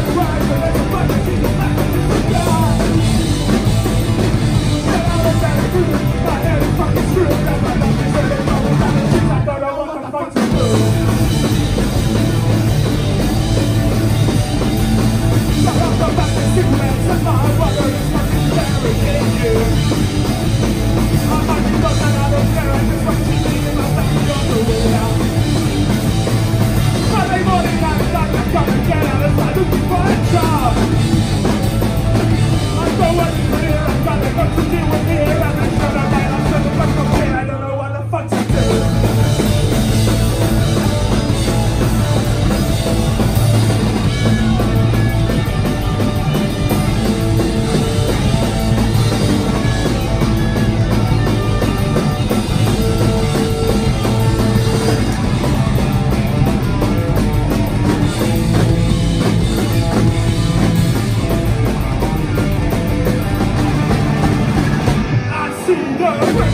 God's right. Whoa, whoa.